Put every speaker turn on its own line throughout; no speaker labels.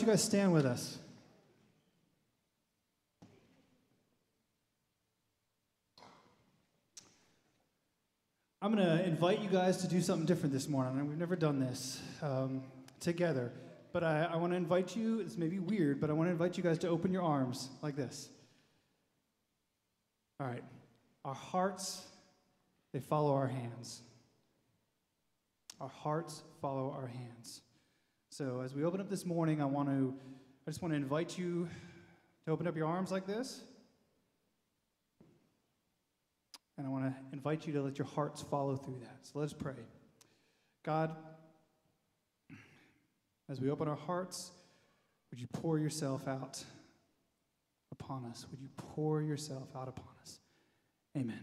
you guys stand with us? I'm going to invite you guys to do something different this morning. We've never done this um, together. But I, I want to invite you, it's maybe weird, but I want to invite you guys to open your arms like this. All right. Our hearts, they follow our hands. Our hearts follow our hands. So as we open up this morning, I want to, I just want to invite you to open up your arms like this. And I want to invite you to let your hearts follow through that. So let's pray. God, as we open our hearts, would you pour yourself out upon us? Would you pour yourself out upon us? Amen.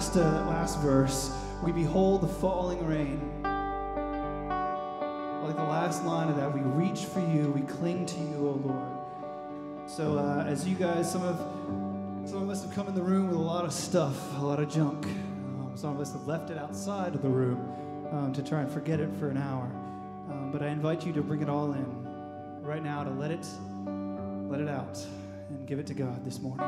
Last uh, last verse, we behold the falling rain. Like the last line of that, we reach for you, we cling to you, O Lord. So uh, as you guys, some of some of us have come in the room with a lot of stuff, a lot of junk. Um, some of us have left it outside of the room um, to try and forget it for an hour. Um, but I invite you to bring it all in right now to let it let it out and give it to God this morning.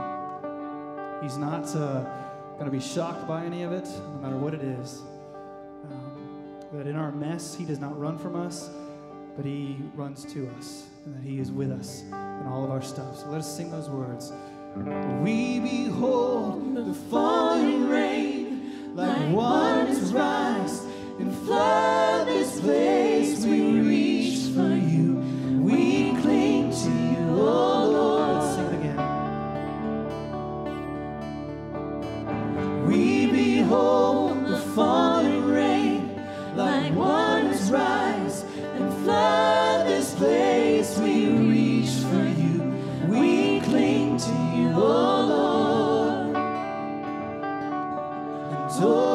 He's not uh, going to be shocked by any of it, no matter what it is. Um, that in our mess, He does not run from us, but He runs to us, and that He is with us in all of our stuff. So let us sing those words. We behold the falling rain like waters rise and flood this place. We reach for you. We cling to you, oh Lord. Falling rain like waters rise and flood this place. We reach for you. We cling to you, oh Lord. And oh,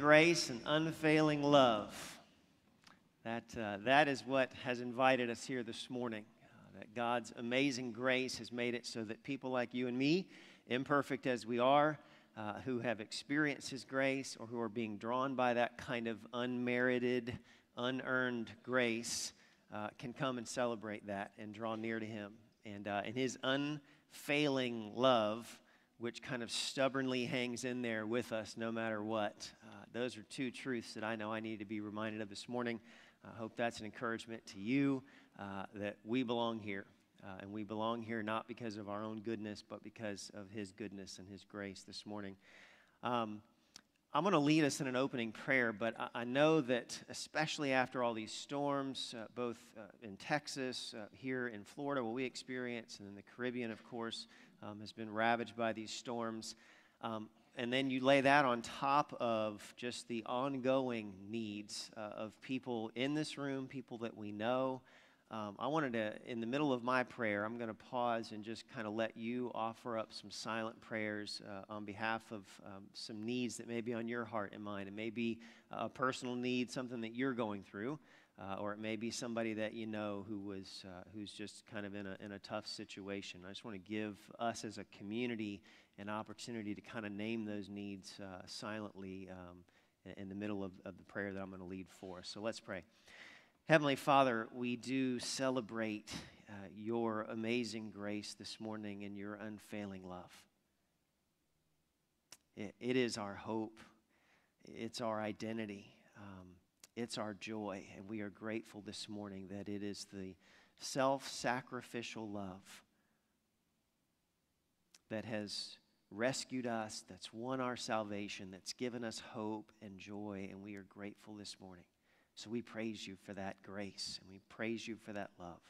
grace and unfailing love. That, uh, that is what has invited us here this morning. Uh, that God's amazing grace has made it so that people like you and me, imperfect as we are, uh, who have experienced His grace or who are being drawn by that kind of unmerited, unearned grace, uh, can come and celebrate that and draw near to Him. And uh, in His unfailing love, which kind of stubbornly hangs in there with us no matter what. Uh, those are two truths that I know I need to be reminded of this morning. I hope that's an encouragement to you uh, that we belong here. Uh, and we belong here not because of our own goodness, but because of His goodness and His grace this morning. Um, I'm going to lead us in an opening prayer, but I, I know that especially after all these storms, uh, both uh, in Texas, uh, here in Florida, what we experience, and in the Caribbean, of course, um, has been ravaged by these storms. Um, and then you lay that on top of just the ongoing needs uh, of people in this room, people that we know. Um, I wanted to, in the middle of my prayer, I'm going to pause and just kind of let you offer up some silent prayers uh, on behalf of um, some needs that may be on your heart and mind. It may be a personal need, something that you're going through uh, or it may be somebody that you know who was uh, who's just kind of in a, in a tough situation. I just want to give us as a community an opportunity to kind of name those needs uh, silently um, in, the middle of, of the prayer that I'm going to lead for. Us. So let's pray. Heavenly Father, we do celebrate uh, your amazing grace this morning and your unfailing love. it, it is our hope. It's our identity. Um, it's our joy, and we are grateful this morning that it is the self sacrificial love that has rescued us, that's won our salvation, that's given us hope and joy, and we are grateful this morning. So we praise you for that grace, and we praise you for that love.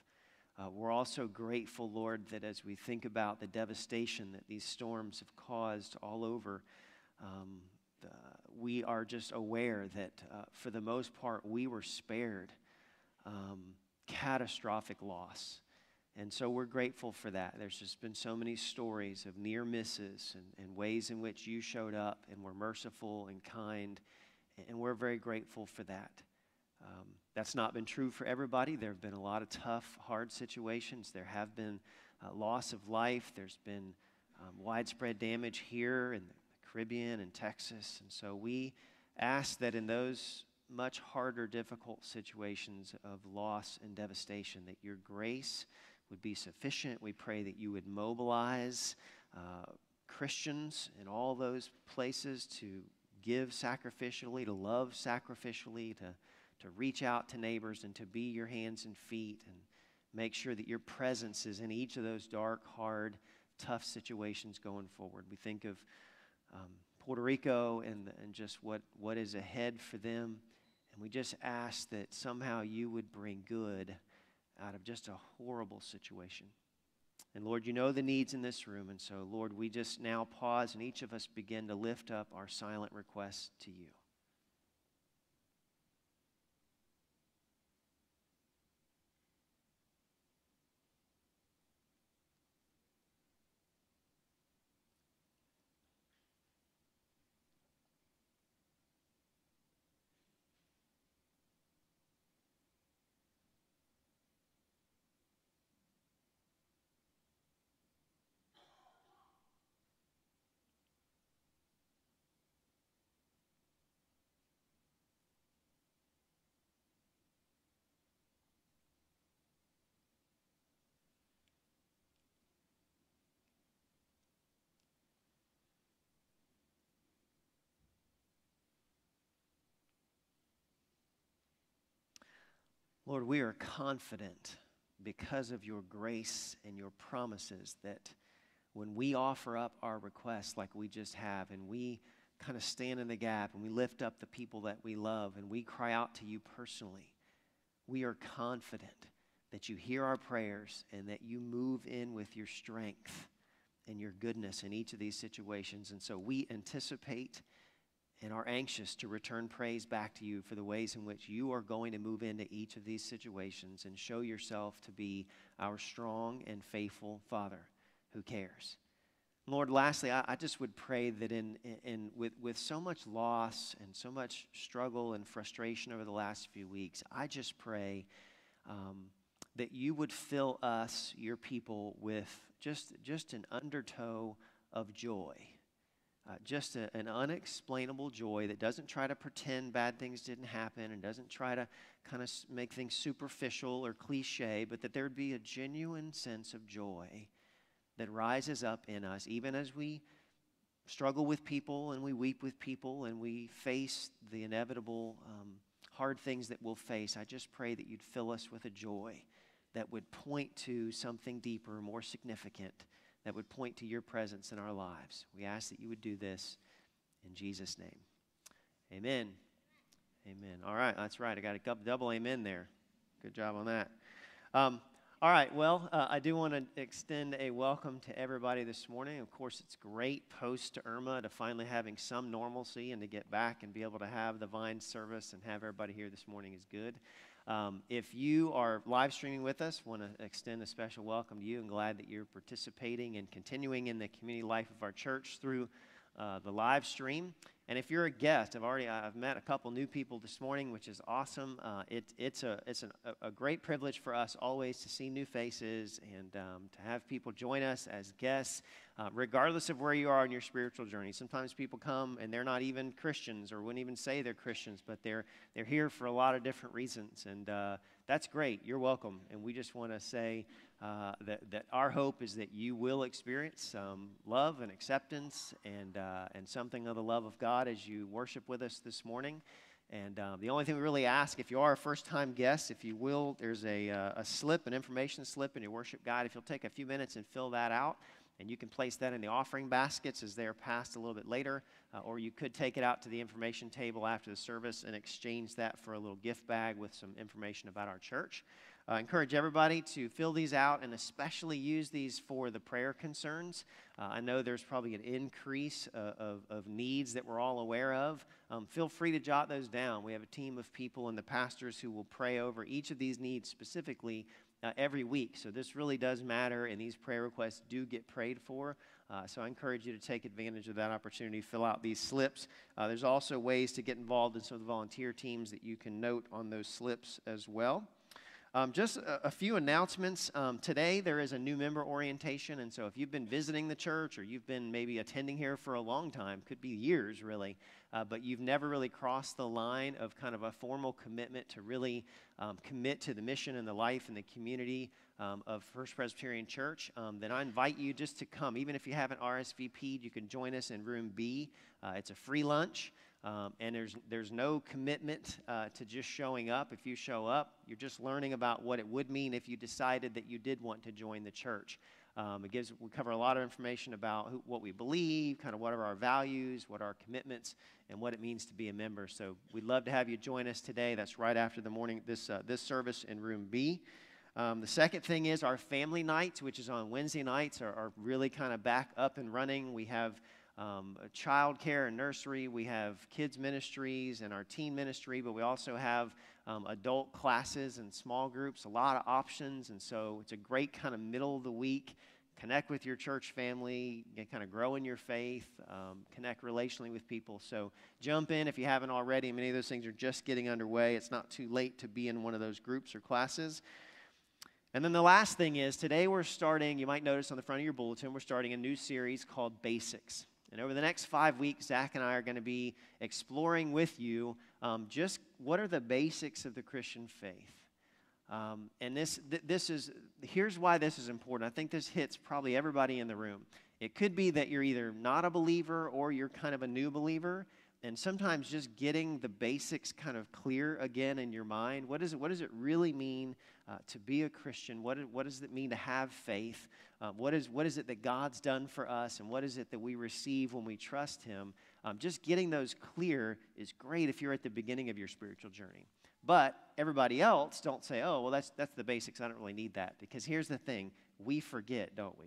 Uh, we're also grateful, Lord, that as we think about the devastation that these storms have caused all over um, we are just aware that uh, for the most part, we were spared um, catastrophic loss. And so we're grateful for that. There's just been so many stories of near misses and, and ways in which you showed up and were merciful and kind. And we're very grateful for that. Um, that's not been true for everybody. There have been a lot of tough, hard situations. There have been uh, loss of life. There's been um, widespread damage here the Caribbean and Texas. And so we ask that in those much harder, difficult situations of loss and devastation, that your grace would be sufficient. We pray that you would mobilize uh, Christians in all those places to give sacrificially, to love sacrificially, to, to reach out to neighbors and to be your hands and feet and make sure that your presence is in each of those dark, hard, tough situations going forward. We think of um, Puerto Rico and, and just what, what is ahead for them. And we just ask that somehow you would bring good out of just a horrible situation. And Lord, you know the needs in this room. And so, Lord, we just now pause and each of us begin to lift up our silent requests to you. Lord, we are confident because of your grace and your promises that when we offer up our requests like we just have and we kind of stand in the gap and we lift up the people that we love and we cry out to you personally, we are confident that you hear our prayers and that you move in with your strength and your goodness in each of these situations. And so we anticipate and are anxious to return praise back to you for the ways in which you are going to move into each of these situations and show yourself to be our strong and faithful Father who cares. Lord, lastly, I, I just would pray that in, in, with, with so much loss and so much struggle and frustration over the last few weeks, I just pray um, that you would fill us, your people, with just, just an undertow of joy. Uh, just a, an unexplainable joy that doesn't try to pretend bad things didn't happen and doesn't try to kind of make things superficial or cliche, but that there would be a genuine sense of joy that rises up in us, even as we struggle with people and we weep with people and we face the inevitable um, hard things that we'll face. I just pray that you'd fill us with a joy that would point to something deeper, more significant, that would point to your presence in our lives. We ask that you would do this in Jesus' name. Amen. Amen. All right, that's right. I got a double amen there. Good job on that. Um, all right, well, uh, I do want to extend a welcome to everybody this morning. Of course, it's great post Irma to finally having some normalcy and to get back and be able to have the Vine service and have everybody here this morning is good. Um, if you are live streaming with us, want to extend a special welcome to you and glad that you're participating and continuing in the community life of our church through uh, the live stream. And if you're a guest, I've already I've met a couple new people this morning, which is awesome. Uh, it, it's a it's an, a, great privilege for us always to see new faces and um, to have people join us as guests, uh, regardless of where you are in your spiritual journey. Sometimes people come and they're not even Christians or wouldn't even say they're Christians, but they're they're here for a lot of different reasons, and uh, that's great. You're welcome, and we just want to say uh, that, that our hope is that you will experience some love and acceptance and, uh, and something of the love of God as you worship with us this morning. And um, the only thing we really ask, if you are a first time guest, if you will, there's a, uh, a slip, an information slip in your worship guide. If you'll take a few minutes and fill that out, and you can place that in the offering baskets as they're passed a little bit later, uh, or you could take it out to the information table after the service and exchange that for a little gift bag with some information about our church. I uh, encourage everybody to fill these out and especially use these for the prayer concerns. Uh, I know there's probably an increase uh, of, of, needs that we're all aware of. Um, feel free to jot those down. We have a team of people and the pastors who will pray over each of these needs specifically uh, every week. So this really does matter, and these prayer requests do get prayed for. Uh, so I encourage you to take advantage of that opportunity, fill out these slips. Uh, there's also ways to get involved in some of the volunteer teams that you can note on those slips as well. Um, just a, a, few announcements. Um, today, there is a new member orientation. And so, if you've been visiting the church or you've been maybe attending here for a long time, could be years really, uh, but you've never really crossed the line of kind of a formal commitment to really um, commit to the mission and the life and the community um, of First Presbyterian Church, um, then I invite you just to come. Even if you haven't RSVP'd, you can join us in room B. Uh, it's a free lunch. Um, and there's, there's no commitment uh, to just showing up. If you show up, you're just learning about what it would mean if you decided that you did want to join the church. Um, it gives, we cover a lot of information about who, what we believe, kind of what are our values, what are our commitments, and what it means to be a member. So we'd love to have you join us today. That's right after the morning, this, uh, this service in room B. Um, the second thing is our family nights, which is on Wednesday nights, are, are really kind of back up and running. We have um, child care and nursery. We have kids ministries and our teen ministry, but we also have um, adult classes and small groups, a lot of options. And so it's a great kind of middle of the week. Connect with your church family, kind of grow in your faith, um, connect relationally with people. So jump in if you haven't already. Many of those things are just getting underway. It's not too late to be in one of those groups or classes. And then the last thing is today we're starting, you might notice on the front of your bulletin, we're starting a new series called Basics. And over the next five weeks, Zac and I are going to be exploring with you um, just what are the basics of the Christian faith. Um, and this, th- this is, here's why this is important. I think this hits probably everybody in the room. It could be that you're either not a believer or you're kind of a new believer, and sometimes just getting the basics kind of clear again in your mind. What, is it, what does it really mean uh, to be a Christian? What, what does it mean to have faith? Uh, what, is, what is it that God's done for us? And what is it that we receive when we trust Him? Um, just getting those clear is great if you're at the beginning of your spiritual journey. But everybody else don't say, oh, well, that's, that's the basics. I don't really need that. Because here's the thing we forget, don't we?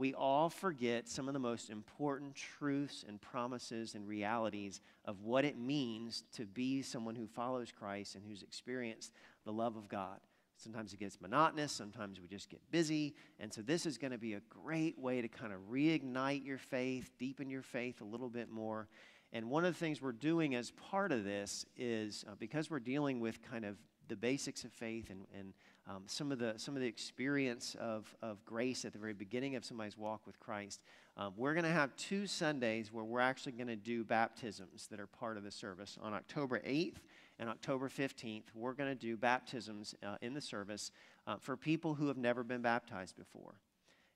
We all forget some of the most important truths and promises and realities of what it means to be someone who follows Christ and who's experienced the love of God. Sometimes it gets monotonous, sometimes we just get busy. And so, this is going to be a great way to kind of reignite your faith, deepen your faith a little bit more. And one of the things we're doing as part of this is uh, because we're dealing with kind of the basics of faith and, and um, some, of the, some of the experience of, of grace at the very beginning of somebody's walk with Christ, um, we're going to have two Sundays where we're actually going to do baptisms that are part of the service. On October 8th and October 15th, we're going to do baptisms uh, in the service uh, for people who have never been baptized before.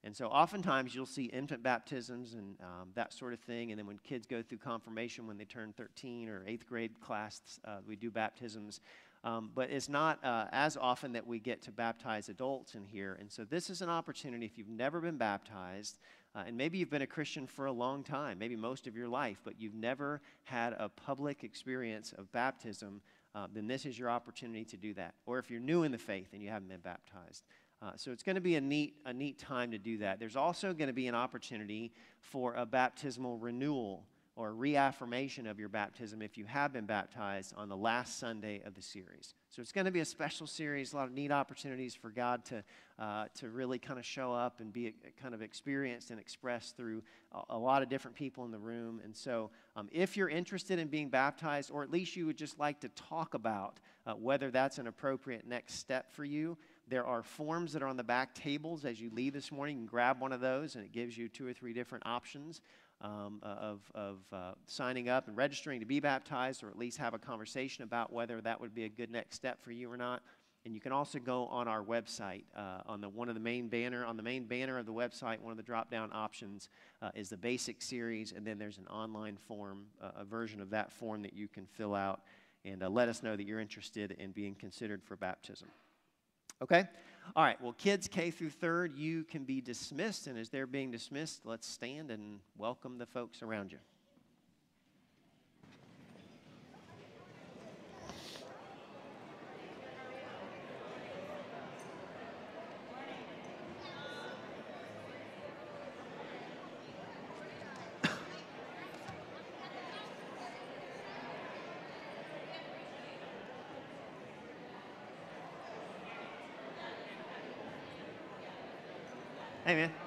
And so oftentimes you'll see infant baptisms and um, that sort of thing. And then when kids go through confirmation when they turn 13 or eighth grade class, uh, we do baptisms. Um, but it's not uh, as often that we get to baptize adults in here. And so this is an opportunity if you've never been baptized, uh, and maybe you've been a Christian for a long time, maybe most of your life, but you've never had a public experience of baptism, uh, then this is your opportunity to do that. Or if you're new in the faith and you haven't been baptized. Uh, so it's going to be a neat, a neat time to do that. There's also going to be an opportunity for a baptismal renewal or reaffirmation of your baptism if you have been baptized on the last Sunday of the series. So it's going to be a special series, a lot of neat opportunities for God to, uh, to really kind of show up and be kind of experienced and expressed through a, a, lot of different people in the room. And so um, if you're interested in being baptized, or at least you would just like to talk about uh, whether that's an appropriate next step for you, there are forms that are on the back tables as you leave this morning. You can grab one of those, and it gives you two or three different options um, uh, of, of uh, signing up and registering to be baptized, or at least have a conversation about whether that would be a good next step for you or not. And you can also go on our website uh, on the one of the main banner on the main banner of the website. One of the drop down options uh, is the basic series, and then there's an online form, uh, a version of that form that you can fill out and uh, let us know that you're interested in being considered for baptism. Okay? All right, well, kids K through third, you can be dismissed. And as they're being dismissed, let's stand and welcome the folks around you. Hey.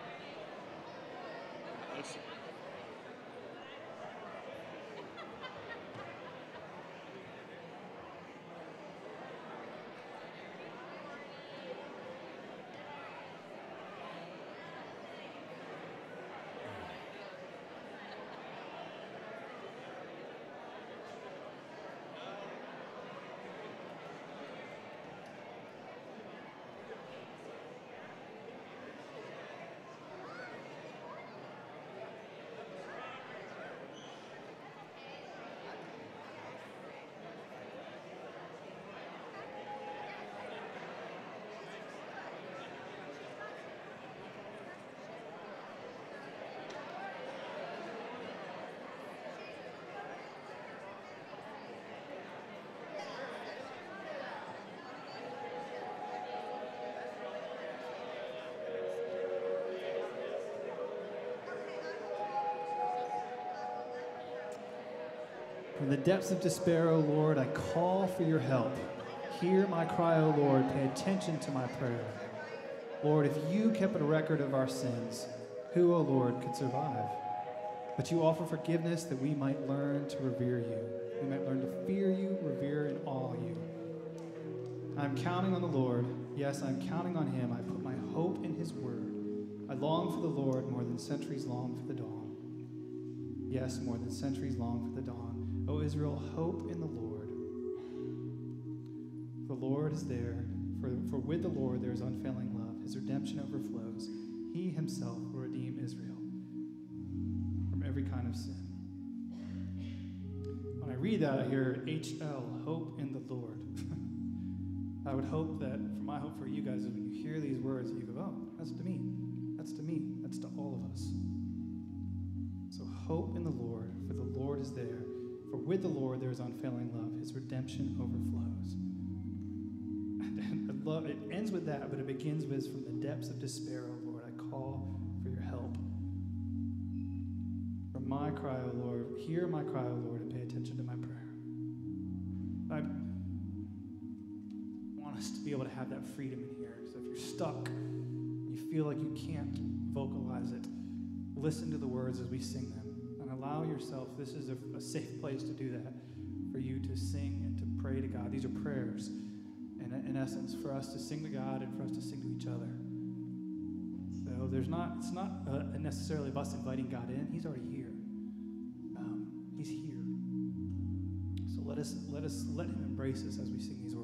From the depths of despair, O Lord, I call for your help. Hear my cry, O Lord. Pay attention to my prayer. Lord, if you kept a record of our sins, who, O Lord, could survive? But you offer forgiveness that we might learn to revere you. We might learn to fear you, revere, and awe you. I'm counting on the Lord. Yes, I'm counting on him. I put my hope in his word. I long for the Lord more than centuries long for the dawn. Yes, more than centuries long for the dawn. O Israel, hope in the Lord. The Lord is there, for, for with the Lord there is unfailing love. His redemption overflows. He himself will redeem Israel from every kind of sin. When I read that, I hear HL, hope in the Lord. I would hope that, for my hope for you guys, is when you hear these words, you go, oh, that's to me. That's to me. That's to all of us. So hope in the Lord, for the Lord is there. For with the Lord there is unfailing love. His redemption overflows. Love it ends with that, but it begins with from the depths of despair, O Lord, I call for your help. From my cry, O Lord, hear my cry, O Lord, and pay attention to my prayer. I want us to be able to have that freedom in here. So if you're stuck, you feel like you can't vocalize it, listen to the words as we sing them allow yourself, this is a, a safe place to do that, for you to sing and to pray to God. These are prayers, in, in essence, for us to sing to God and for us to sing to each other. So there's not, it's not uh, necessarily of us inviting God in, He's already here. Um, he's here. So let us, let us let Him embrace us as we sing these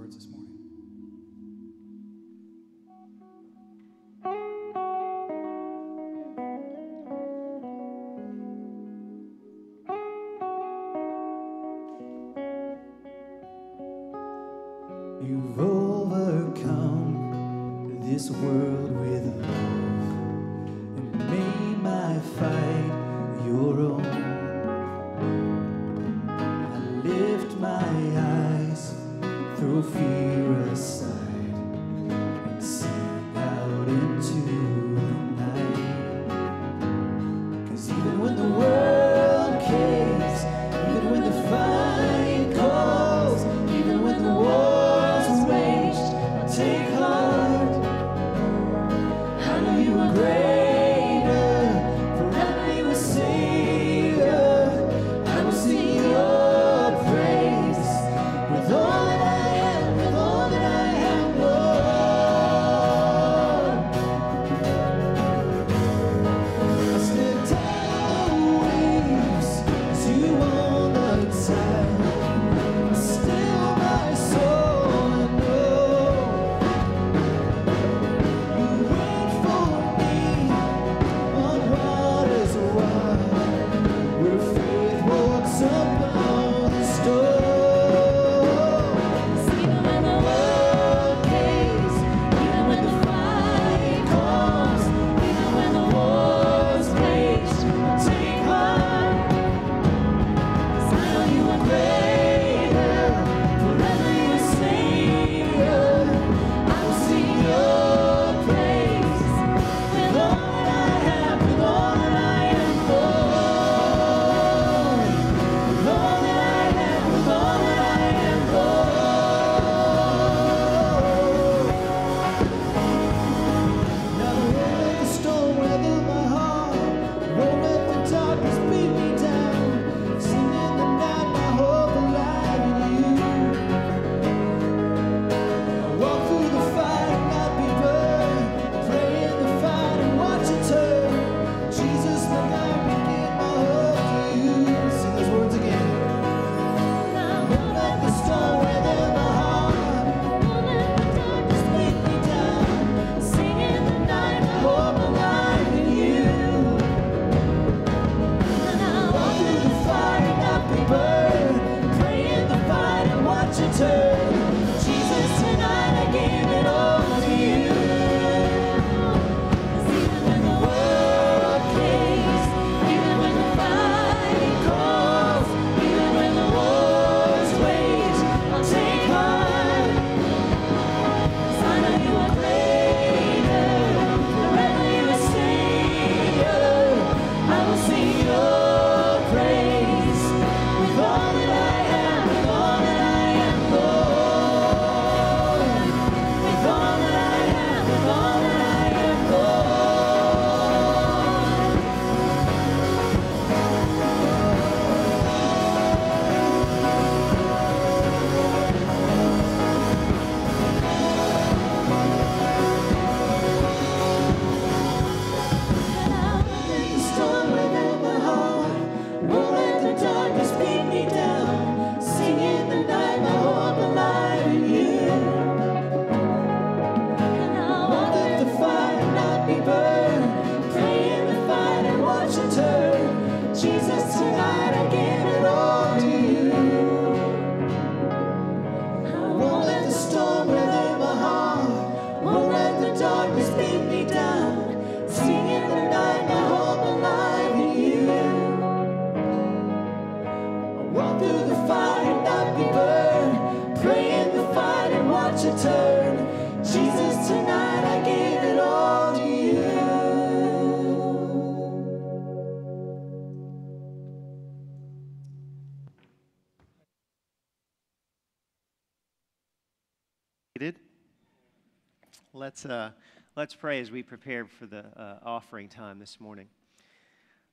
Let's, uh, let's pray as we prepare for the uh, offering time this morning.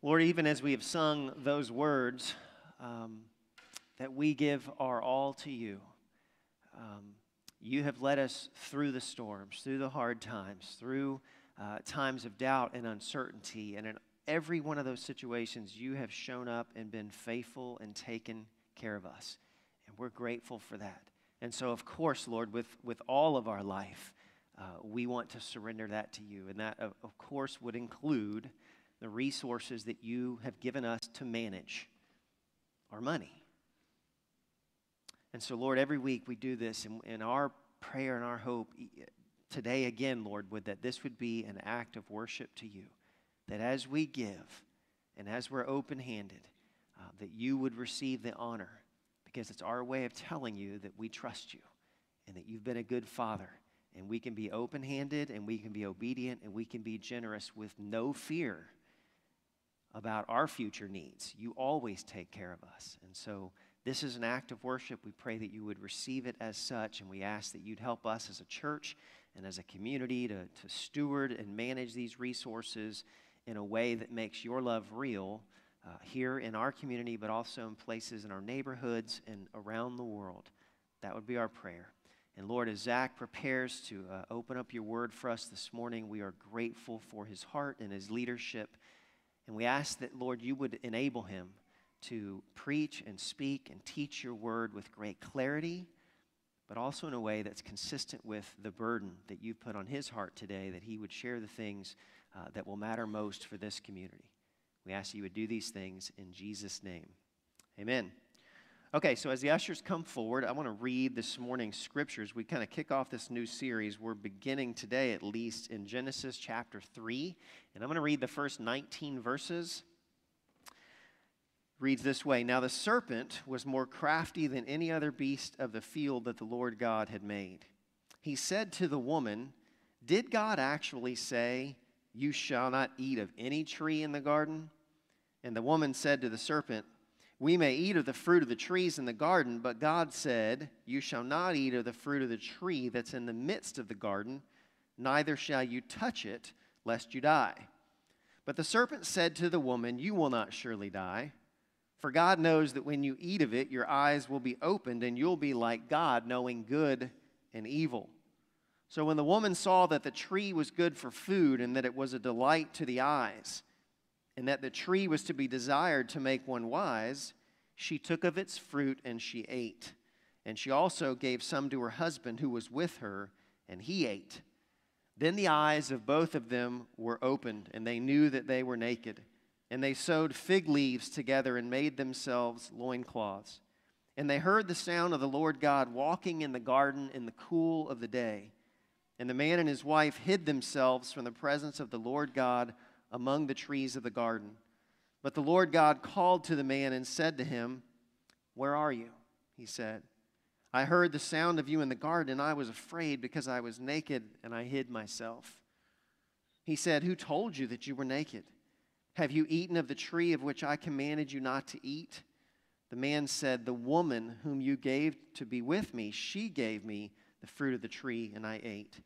Lord, even as we have sung those words, um, that we give our all to you. Um, you have led us through the storms, through the hard times, through uh, times of doubt and uncertainty. And in every one of those situations, you have shown up and been faithful and taken care of us. And we're grateful for that. And so, of course, Lord, with, with all of our life, uh, we want to surrender that to you. And that, of, of course, would include the resources that you have given us to manage our money. And so, Lord, every week we do this, and, and our prayer and our hope today again, Lord, would that this would be an act of worship to you. That as we give and as we're open handed, uh, that you would receive the honor because it's our way of telling you that we trust you and that you've been a good father and we can be open handed and we can be obedient and we can be generous with no fear about our future needs. You always take care of us. And so this is an act of worship. We pray that you would receive it as such, and we ask that you'd help us as a church and as a community to, to steward and manage these resources in a way that makes your love real uh, here in our community, but also in places in our neighborhoods and around the world. That would be our prayer. And Lord, as Zac prepares to uh, open up your word for us this morning, we are grateful for his heart and his leadership. And we ask that, Lord, you would enable him to preach and speak and teach your word with great clarity, but also in a way that's consistent with the burden that you've put on his heart today, that he would share the things uh, that will matter most for this community. We ask that you would do these things in Jesus' name. Amen. Okay, so as the ushers come forward, I want to read this morning's scriptures. We kind of kick off this new series. We're beginning today, at least, in Genesis chapter 3. And I'm going to read the first 19 verses. reads this way Now the serpent was more crafty than any other beast of the field that the Lord God had made. He said to the woman, Did God actually say, You shall not eat of any tree in the garden? And the woman said to the serpent, we may eat of the fruit of the trees in the garden, but God said, You shall not eat of the fruit of the tree that's in the midst of the garden, neither shall you touch it, lest you die. But the serpent said to the woman, You will not surely die. For God knows that when you eat of it, your eyes will be opened, and you'll be like God, knowing good and evil. So when the woman saw that the tree was good for food, and that it was a delight to the eyes, and that the tree was to be desired to make one wise, she took of its fruit and she ate. And she also gave some to her husband who was with her, and he ate. Then the eyes of both of them were opened, and they knew that they were naked. And they sewed fig leaves together and made themselves loincloths. And they heard the sound of the Lord God walking in the garden in the cool of the day. And the man and his wife hid themselves from the presence of the Lord God among the trees of the garden. But the Lord God called to the man and said to him, Where are you? He said, I heard the sound of you in the garden, and I was afraid because I was naked and I hid myself. He said, Who told you that you were naked? Have you eaten of the tree of which I commanded you not to eat? The man said, The woman whom you gave to be with me, she gave me the fruit of the tree, and I ate.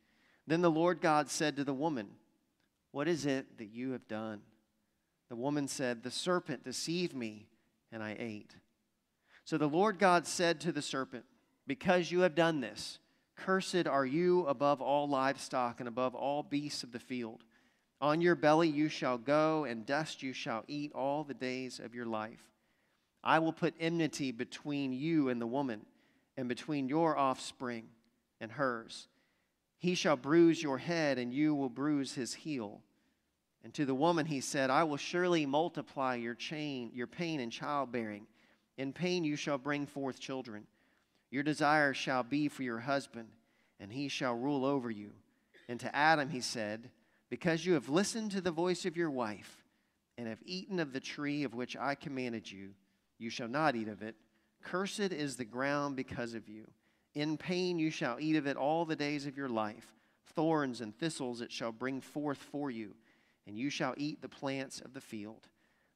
Then the Lord God said to the woman, what is it that you have done? The woman said, The serpent deceived me, and I ate. So the Lord God said to the serpent, Because you have done this, cursed are you above all livestock and above all beasts of the field. On your belly you shall go, and dust you shall eat all the days of your life. I will put enmity between you and the woman, and between your offspring and hers. He shall bruise your head, and you will bruise his heel. And to the woman he said, I will surely multiply your chain, your pain in childbearing. In pain you shall bring forth children. Your desire shall be for your husband, and he shall rule over you. And to Adam he said, Because you have listened to the voice of your wife, and have eaten of the tree of which I commanded you, you shall not eat of it. Cursed is the ground because of you. In pain you shall eat of it all the days of your life. Thorns and thistles it shall bring forth for you, and you shall eat the plants of the field.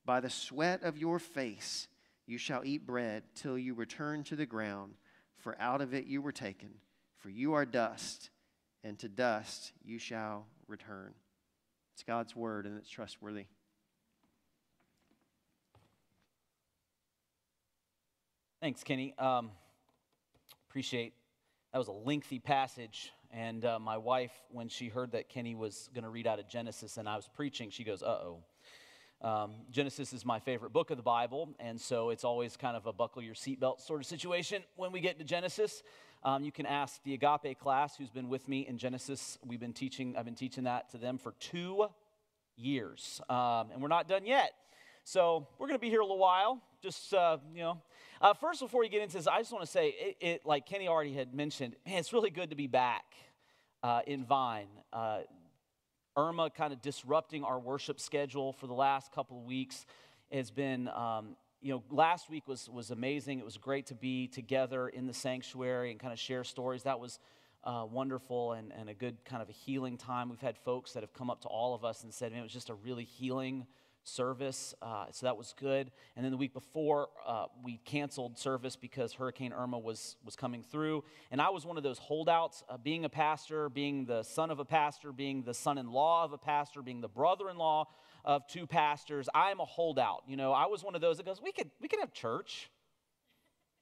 By the sweat of your face you shall eat bread till you return to the ground, for out of it you were taken. For you are dust, and to dust you shall return. It's God's word and it's trustworthy.
Thanks, Kenny. Um, appreciate that was a lengthy passage. And uh, my wife, when she heard that Kenny was going to read out of Genesis and I was preaching, she goes, uh oh. Um, Genesis is my favorite book of the Bible, and so it's always kind of a buckle your seatbelt sort of situation when we get to Genesis. Um, you can ask the Agape class who's been with me in Genesis. We've been teaching, I've been teaching that to them for two years, um, and we're not done yet. So we're going to be here a little while. Just, uh, you know. Uh, first, before you get into this, I just want to say, it, it, like Kenny already had mentioned, man, it's really good to be back uh, in Vine. Uh, Irma kind of disrupting our worship schedule for the last couple of weeks has been, um, you know, last week was, was amazing. It was great to be together in the sanctuary and kind of share stories. That was uh, wonderful and, and a good kind of a healing time. We've had folks that have come up to all of us and said, man, it was just a really healing service, uh, so that was good. And then the week before, uh, we canceled service because Hurricane Irma was was coming through, and I was one of those holdouts. Uh, being a pastor, being the son of a pastor, being the son-in-law of a pastor, being the brother-in-law of two pastors, I am a holdout. You know, I was one of those that goes, we could we could have church.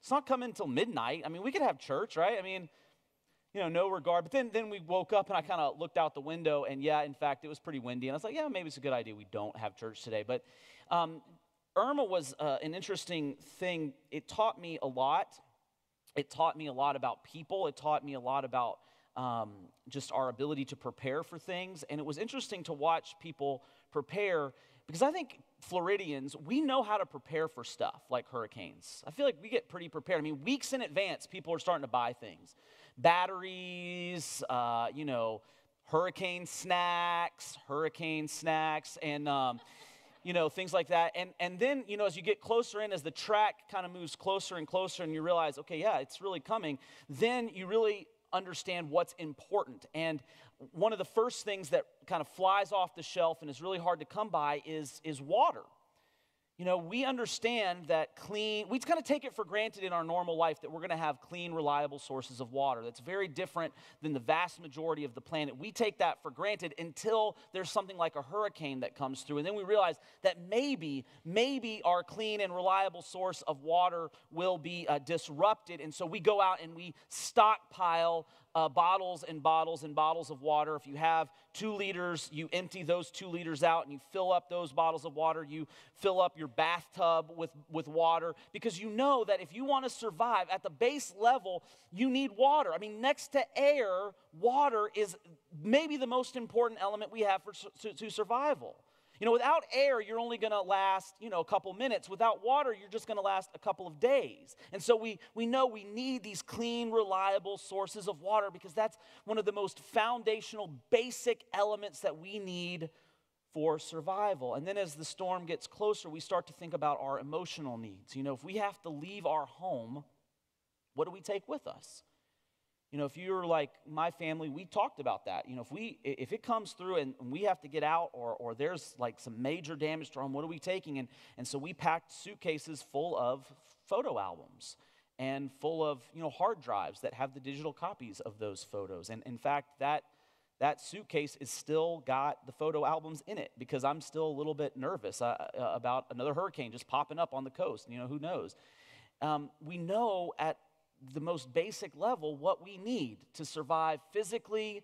It's not coming until midnight. I mean, we could have church, right? I mean you know, no regard. But then, then we woke up and I kind of looked out the window, and yeah, in fact, it was pretty windy. And I was like, yeah, maybe it's a good idea we don't have church today. But um, Irma was uh, an interesting thing. It taught me a lot. It taught me a lot about people. It taught me a lot about um, just our ability to prepare for things. And it was interesting to watch people prepare because I think Floridians, we know how to prepare for stuff like hurricanes. I feel like we get pretty prepared. I mean, weeks in advance, people are starting to buy things batteries, uh, you know, hurricane snacks, hurricane snacks, and um, you know things like that. And and then you know as you get closer in, as the track kind of moves closer and closer, and you realize, okay, yeah, it's really coming. Then you really understand what's important. And one of the first things that kind of flies off the shelf and is really hard to come by is is water. You know, we understand that clean, we kind of take it for granted in our normal life that we're going to have clean, reliable sources of water. That's very different than the vast majority of the planet. We take that for granted until there's something like a hurricane that comes through. And then we realize that maybe, maybe our clean and reliable source of water will be uh, disrupted. And so we go out and we stockpile uh, bottles and bottles and bottles of water. If you have two liters, you empty those two liters out and you fill up those bottles of water. You fill up your bathtub with, with water because you know that if you want to survive at the base level, you need water. I mean, next to air, water is maybe the most important element we have for to, to survival. You know, without air, you're only going to last, you know, a couple minutes. Without water, you're just going to last a couple of days. And so we, we know we need these clean, reliable sources of water because that's one of the most foundational, basic elements that we need for survival. And then as the storm gets closer, we start to think about our emotional needs. You know, if we have to leave our home, what do we take with us? You know, if you're like my family, we talked about that. You know, if we if it comes through and we have to get out or or there's like some major damage to our home, what are we taking? And and so we packed suitcases full of photo albums and full of you know hard drives that have the digital copies of those photos. And in fact, that that suitcase is still got the photo albums in it because I'm still a little bit nervous uh, uh about another hurricane just popping up on the coast. You know, who knows? Um, we know at the most basic level what we need to survive physically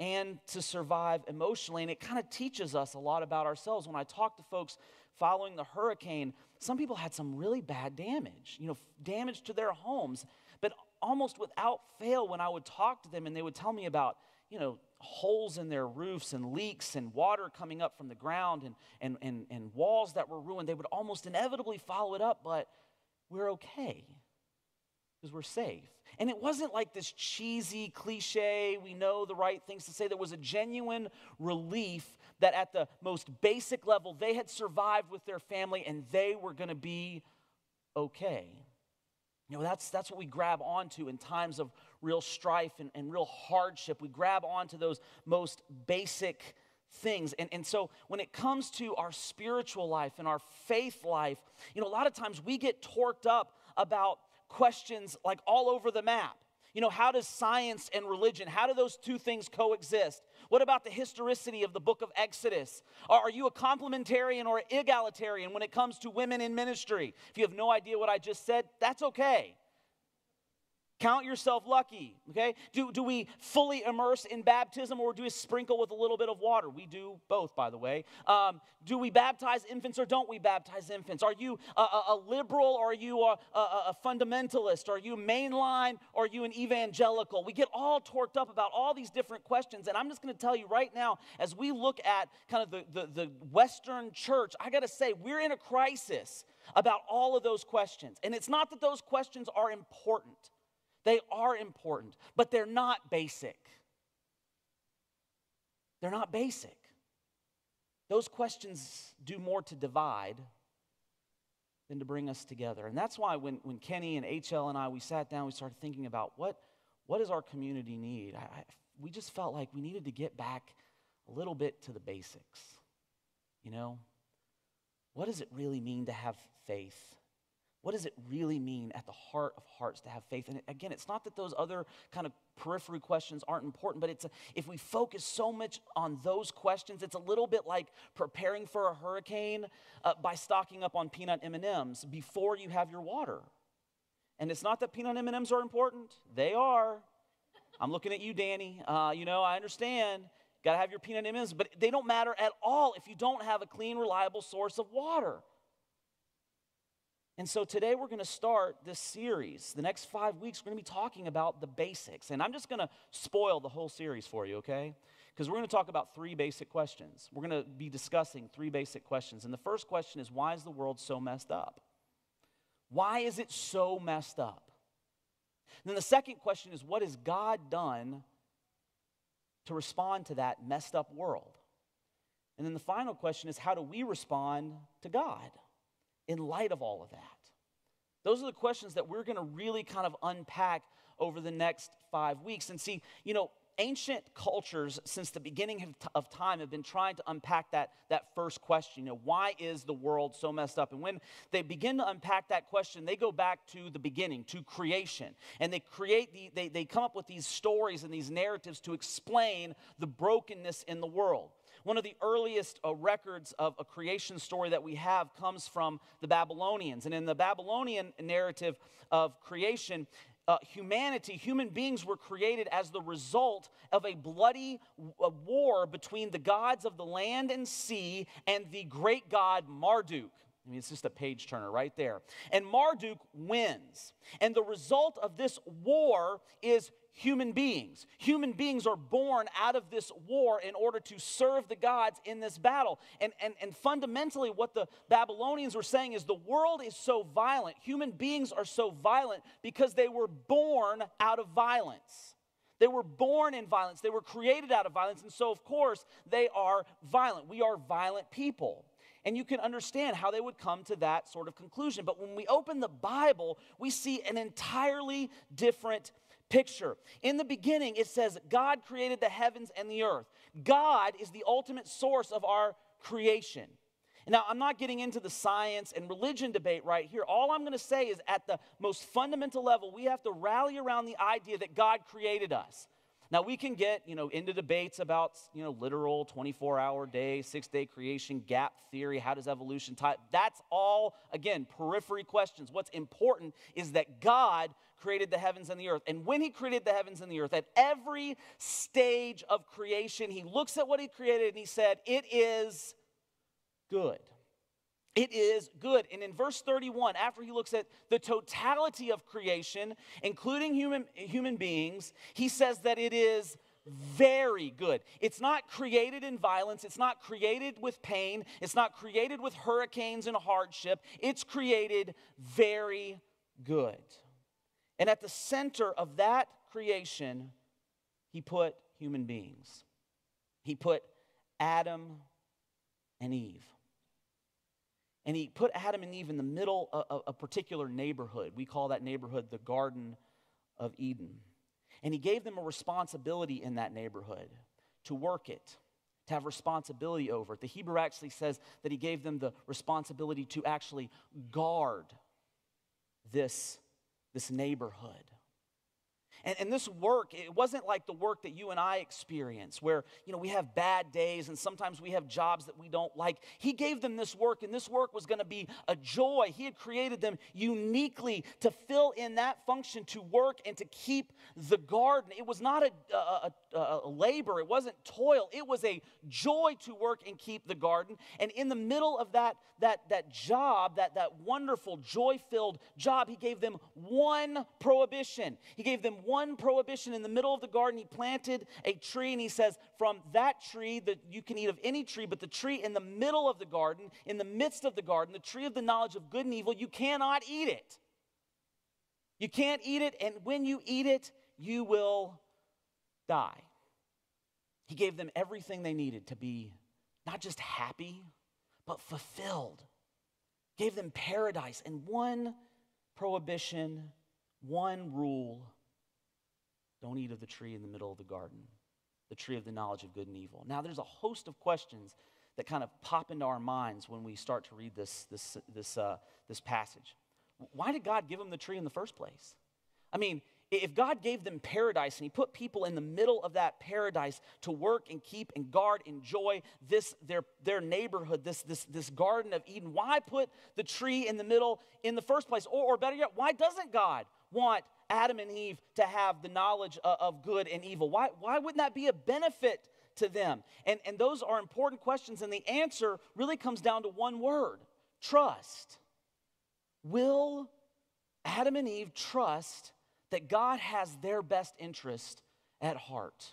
and to survive emotionally. And it kind of teaches us a lot about ourselves. When I talk to folks following the hurricane, some people had some really bad damage, you know, damage to their homes. But almost without fail, when I would talk to them and they would tell me about, you know, holes in their roofs and leaks and water coming up from the ground and, and, and, and walls that were ruined, they would almost inevitably follow it up, but we're okay because we're safe. And it wasn't like this cheesy cliche, we know the right things to say. There was a genuine relief that at the most basic level, they had survived with their family and they were going to be okay. You know, that's, that's what we grab onto in times of real strife and, and real hardship. We grab onto those most basic things. And, and so when it comes to our spiritual life and our faith life, you know, a lot of times we get torqued up about questions like all over the map. You know, how does science and religion, how do those two things coexist? What about the historicity of the book of Exodus? Are you a complementarian or egalitarian when it comes to women in ministry? If you have no idea what I just said, that's okay. Count yourself lucky, okay? Do, do we fully immerse in baptism or do we sprinkle with a little bit of water? We do both, by the way. Um, do we baptize infants or don't we baptize infants? Are you a, a, a liberal or are you a, a, fundamentalist? Are you mainline or are you an evangelical? We get all torqued up about all these different questions. And I'm just going to tell you right now, as we look at kind of the, the, the Western church, I got to say, we're in a crisis about all of those questions. And it's not that those questions are important. They are important, but they're not basic. They're not basic. Those questions do more to divide than to bring us together. And that's why when, when Kenny and HL and I, we sat down, we started thinking about what, what does our community need? I, I, we just felt like we needed to get back a little bit to the basics. You know, what does it really mean to have faith? What does it really mean at the heart of hearts to have faith? And again, it's not that those other kind of periphery questions aren't important, but it's a, if we focus so much on those questions, it's a little bit like preparing for a hurricane uh, by stocking up on peanut M&Ms before you have your water. And it's not that peanut M&Ms are important; they are. I'm looking at you, Danny. Uh, you know, I understand. Got to have your peanut M&Ms, but they don't matter at all if you don't have a clean, reliable source of water. And so today we're going to start this series. The next five weeks, we're going to be talking about the basics. And I'm just going to spoil the whole series for you, okay? Because we're going to talk about three basic questions. We're going to be discussing three basic questions. And the first question is why is the world so messed up? Why is it so messed up? And then the second question is what has God done to respond to that messed up world? And then the final question is how do we respond to God? In light of all of that? Those are the questions that we're going to really kind of unpack over the next five weeks. And see, you know, ancient cultures since the beginning of time have been trying to unpack that, that first question you know why is the world so messed up and when they begin to unpack that question they go back to the beginning to creation and they create the, they, they come up with these stories and these narratives to explain the brokenness in the world one of the earliest uh, records of a creation story that we have comes from the Babylonians. And in the Babylonian narrative of creation, uh, humanity, human beings were created as the result of a bloody war between the gods of the land and sea and the great god Marduk. I mean, it's just a page turner right there. And Marduk wins. And the result of this war is human beings. Human beings are born out of this war in order to serve the gods in this battle. And, and, and fundamentally, what the Babylonians were saying is the world is so violent, human beings are so violent because they were born out of violence. They were born in violence, they were created out of violence, and so, of course, they are violent. We are violent people. And you can understand how they would come to that sort of conclusion. But when we open the Bible, we see an entirely different picture. In the beginning, it says, God created the heavens and the earth. God is the ultimate source of our creation. Now, I'm not getting into the science and religion debate right here. All I'm going to say is at the most fundamental level, we have to rally around the idea that God created us. Now we can get, you know, into debates about, you know, literal 24-hour day, 6-day creation, gap theory, how does evolution tie? That's all again periphery questions. What's important is that God created the heavens and the earth. And when he created the heavens and the earth, at every stage of creation, he looks at what he created and he said, "It is good." It is good. And in verse 31, after he looks at the totality of creation, including human, human beings, he says that it is very good. It's not created in violence, it's not created with pain, it's not created with hurricanes and hardship. It's created very good. And at the center of that creation, he put human beings. He put Adam and Eve. And he put Adam and Eve in the middle of a particular neighborhood. We call that neighborhood the Garden of Eden. And he gave them a responsibility in that neighborhood to work it, to have responsibility over it. The Hebrew actually says that he gave them the responsibility to actually guard this, this neighborhood. And, and this work, it wasn't like the work that you and I experience, where, you know, we have bad days and sometimes we have jobs that we don't like. He gave them this work, and this work was going to be a joy. He had created them uniquely to fill in that function, to work and to keep the garden. It was not a, a, a, a labor, it wasn't toil, it was a joy to work and keep the garden. And in the middle of that, that, that job, that, that wonderful, joy filled job, he gave them one prohibition. He gave them one prohibition in the middle of the garden. He planted a tree and he says, From that tree, that you can eat of any tree, but the tree in the middle of the garden, in the midst of the garden, the tree of the knowledge of good and evil, you cannot eat it. You can't eat it, and when you eat it, you will die. He gave them everything they needed to be not just happy, but fulfilled. Gave them paradise and one prohibition, one rule don't eat of the tree in the middle of the garden, the tree of the knowledge of good and evil. Now, there's a host of questions that kind of pop into our minds when we start to read this, this, this, uh, this passage. Why did God give them the tree in the first place? I mean, if God gave them paradise and He put people in the middle of that paradise to work and keep and guard, enjoy this their, their neighborhood, this, this, this Garden of Eden, why put the tree in the middle in the first place? Or, or better yet, why doesn't God want Adam and Eve to have the knowledge of, good and evil? Why, why wouldn't that be a benefit to them? And, and those are important questions, and the answer really comes down to one word trust. Will Adam and Eve trust? that God has their best interest at heart?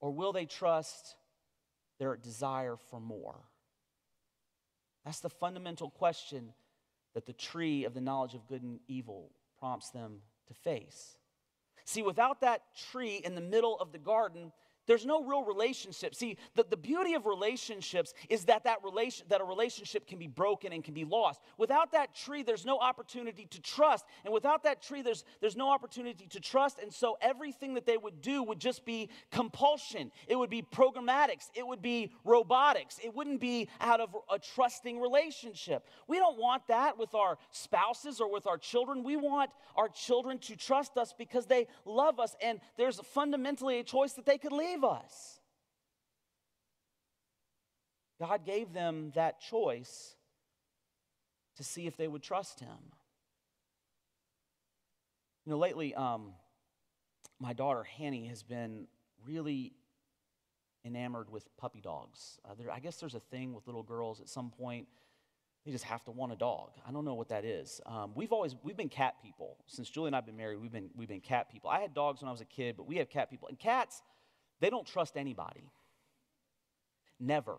Or will they trust their desire for more? That's the fundamental question that the tree of the knowledge of good and evil prompts them to face. See, without that tree in the middle of the garden, there's no real relationship. See, the, the beauty of relationships is that that, relation, that a relationship can be broken and can be lost. Without that tree, there's no opportunity to trust. And without that tree, there's, there's no opportunity to trust. And so everything that they would do would just be compulsion. It would be programmatics. It would be robotics. It wouldn't be out of a trusting relationship. We don't want that with our spouses or with our children. We want our children to trust us because they love us. And there's fundamentally a choice that they could leave save us. God gave them that choice to see if they would trust Him. You know, lately, um, my daughter Hanny has been really enamored with puppy dogs. Uh, there, I guess there's a thing with little girls at some point they just have to want a dog. I don't know what that is. Um, we've always we've been cat people since Julie and I've been married. We've been we've been cat people. I had dogs when I was a kid, but we have cat people. And cats, they don't trust anybody. Never.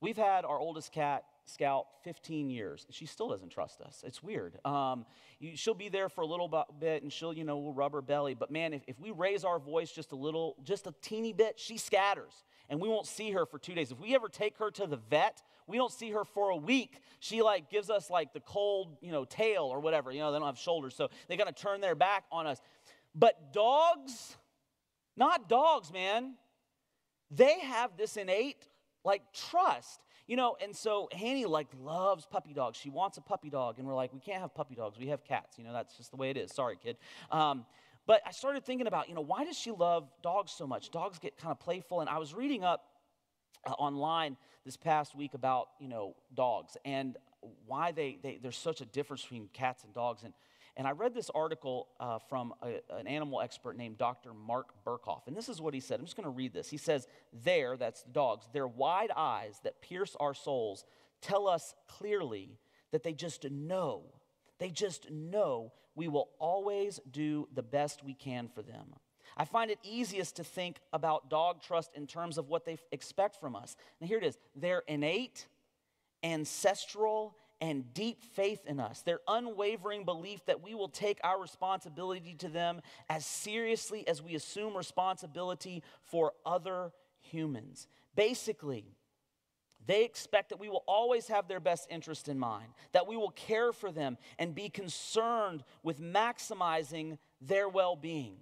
We've had our oldest cat, Scout, 15 years. She still doesn't trust us. It's weird. Um, you, she'll be there for a little bit and she'll, you know, we'll rub her belly. But man, if, if we raise our voice just a little, just a teeny bit, she scatters and we won't see her for two days. If we ever take her to the vet, we don't see her for a week. She like gives us like the cold, you know, tail or whatever. You know, they don't have shoulders, so they gotta turn their back on us. But dogs, not dogs, man. They have this innate, like, trust. You know, and so Hanny, like, loves puppy dogs. She wants a puppy dog. And we're like, we can't have puppy dogs. We have cats. You know, that's just the way it is. Sorry, kid. Um, but I started thinking about, you know, why does she love dogs so much? Dogs get kind of playful. And I was reading up uh, online this past week about, you know, dogs and why they, they, there's such a difference between cats and dogs. And and I read this article uh, from a, an animal expert named Dr. Marc Bekoff. And this is what he said. I'm just going to read this. He says, There, that's the dogs, their wide eyes that pierce our souls tell us clearly that they just know, they just know we will always do the best we can for them. I find it easiest to think about dog trust in terms of what they expect from us. And here it is their innate, ancestral, and deep faith in us, their unwavering belief that we will take our responsibility to them as seriously as we assume responsibility for other humans. Basically, they expect that we will always have their best interest in mind, that we will care for them and be concerned with maximizing their well being.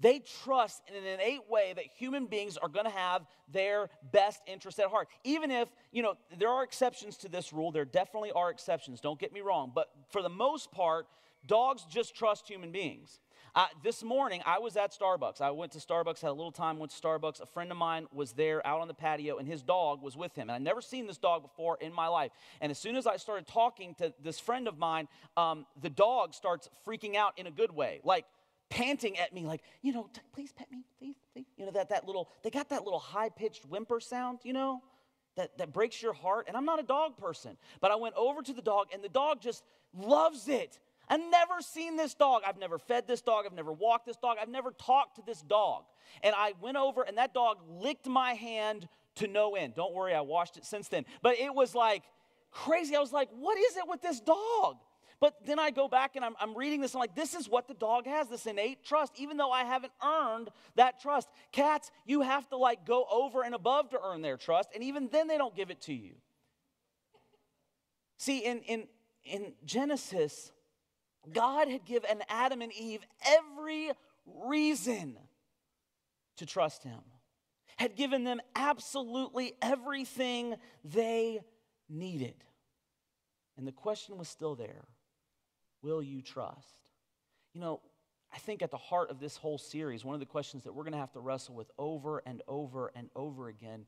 They trust in an innate way that human beings are going to have their best interest at heart. Even if, you know, there are exceptions to this rule, there definitely are exceptions, don't get me wrong, but for the most part, dogs just trust human beings. I, this morning, I was at Starbucks. I went to Starbucks, had a little time, went to Starbucks. A friend of mine was there out on the patio, and his dog was with him. And I'd never seen this dog before in my life. And as soon as I started talking to this friend of mine, um, the dog starts freaking out in a good way. Like, panting at me like, you know, t- please pet me, please, please. You know, that, that little, they got that little high pitched whimper sound, you know, that, that breaks your heart. And I'm not a dog person, but I went over to the dog and the dog just loves it. I've never seen this dog. I've never fed this dog. I've never walked this dog. I've never talked to this dog. And I went over and that dog licked my hand to no end. Don't worry, I washed it since then. But it was like crazy. I was like, what is it with this dog? But then I go back and I'm, I'm reading this. I'm like, this is what the dog has this innate trust, even though I haven't earned that trust. Cats, you have to like go over and above to earn their trust, and even then they don't give it to you. See, in, in, in Genesis, God had given Adam and Eve every reason to trust Him, had given them absolutely everything they needed. And the question was still there Will you trust? You know, I think at the heart of this whole series, one of the questions that we're going to have to wrestle with over and over and over again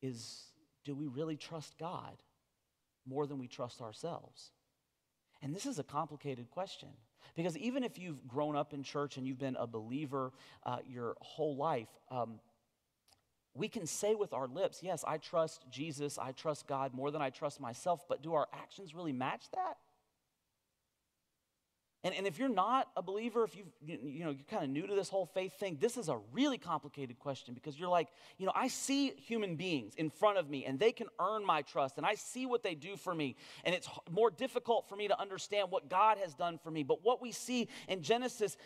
is do we really trust God more than we trust ourselves? And this is a complicated question because even if you've grown up in church and you've been a believer uh, your whole life, um, we can say with our lips, Yes, I trust Jesus, I trust God more than I trust myself, but do our actions really match that? And, and if you're not a believer, if you've, you, you know, you're kind of new to this whole faith thing, this is a really complicated question because you're like, you know, I see human beings in front of me and they can earn my trust and I see what they do for me. And it's more difficult for me to understand what God has done for me. But what we see in Genesis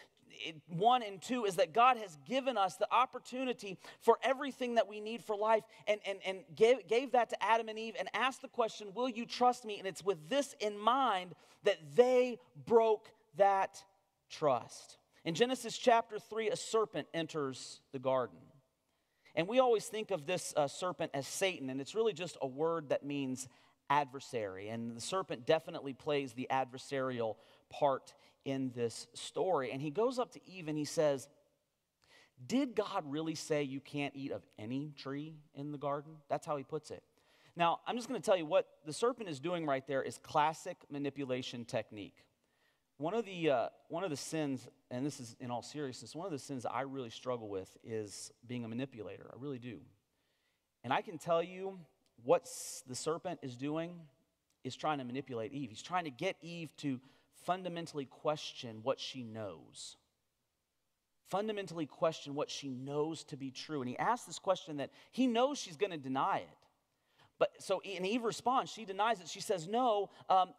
1 and 2 is that God has given us the opportunity for everything that we need for life and, and, and gave, gave that to Adam and Eve and asked the question, Will you trust me? And it's with this in mind that they broke that trust. In Genesis chapter 3, a serpent enters the garden. And we always think of this uh, serpent as Satan, and it's really just a word that means adversary. And the serpent definitely plays the adversarial part in this story. And he goes up to Eve and he says, Did God really say you can't eat of any tree in the garden? That's how he puts it. Now, I'm just going to tell you what the serpent is doing right there is classic manipulation technique. One of the, uh, one of the sins, and this is in all seriousness, one of the sins I really struggle with is being a manipulator. I really do. And I can tell you what the serpent is doing is trying to manipulate Eve. He's trying to get Eve to fundamentally question what she knows. Fundamentally question what she knows to be true. And he asks this question that he knows she's going to deny it. But so, and Eve responds, she denies it. She says, No, um,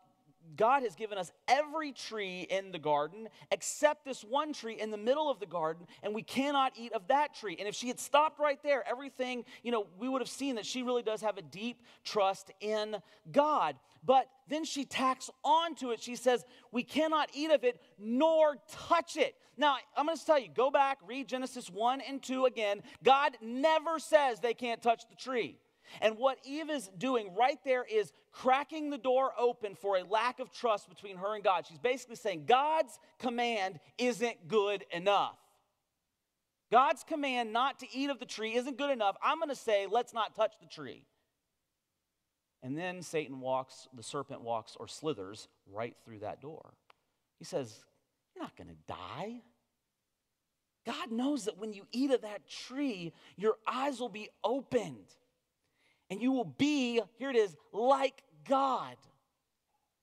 God has given us every tree in the garden except this one tree in the middle of the garden, and we cannot eat of that tree. And if she had stopped right there, everything, you know, we would have seen that she really does have a deep trust in God. But then she tacks onto it. She says, We cannot eat of it nor touch it. Now, I'm going to tell you, go back, read Genesis 1 and 2 again. God never says they can't touch the tree. And what Eve is doing right there is cracking the door open for a lack of trust between her and God. She's basically saying God's command isn't good enough. God's command not to eat of the tree isn't good enough. I'm going to say, let's not touch the tree. And then Satan walks, the serpent walks or slithers right through that door. He says, You're not going to die. God knows that when you eat of that tree, your eyes will be opened and you will be, here it is, like God,